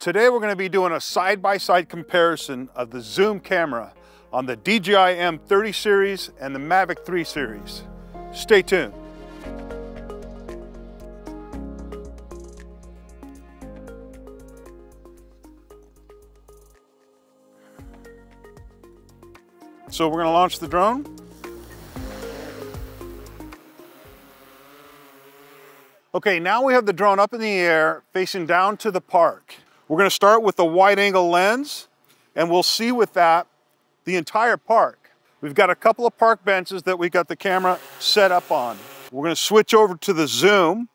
Today we're going to be doing a side-by-side -side comparison of the zoom camera on the DJI M30 series and the Mavic 3 series. Stay tuned. So we're going to launch the drone. Okay, now we have the drone up in the air facing down to the park. We're gonna start with the wide angle lens and we'll see with that the entire park. We've got a couple of park benches that we got the camera set up on. We're gonna switch over to the zoom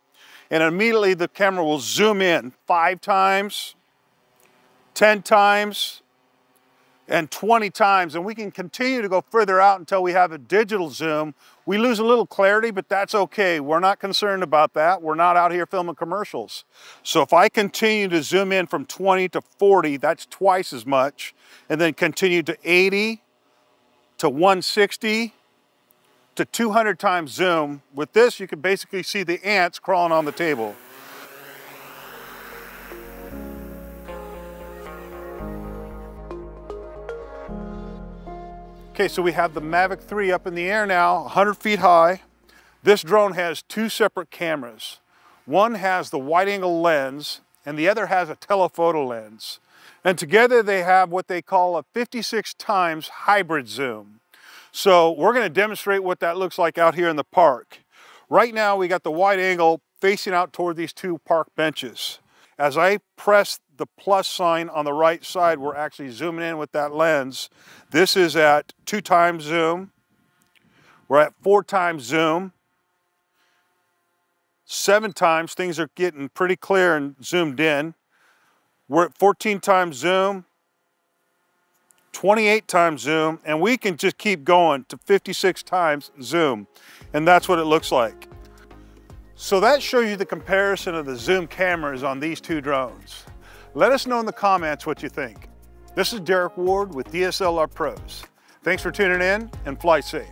and immediately the camera will zoom in five times, 10 times, and 20 times, and we can continue to go further out until we have a digital zoom. We lose a little clarity, but that's okay. We're not concerned about that. We're not out here filming commercials. So if I continue to zoom in from 20 to 40, that's twice as much, and then continue to 80 to 160 to 200 times zoom. With this, you can basically see the ants crawling on the table. Okay, so we have the Mavic 3 up in the air now, 100 feet high. This drone has two separate cameras. One has the wide angle lens and the other has a telephoto lens. And together they have what they call a 56 times hybrid zoom. So we're gonna demonstrate what that looks like out here in the park. Right now we got the wide angle facing out toward these two park benches. As I press the plus sign on the right side, we're actually zooming in with that lens. This is at two times zoom. We're at four times zoom. Seven times, things are getting pretty clear and zoomed in. We're at 14 times zoom, 28 times zoom, and we can just keep going to 56 times zoom. And that's what it looks like. So that shows you the comparison of the zoom cameras on these two drones. Let us know in the comments what you think. This is Derrick Ward with DSLRPros. Thanks for tuning in and fly safe.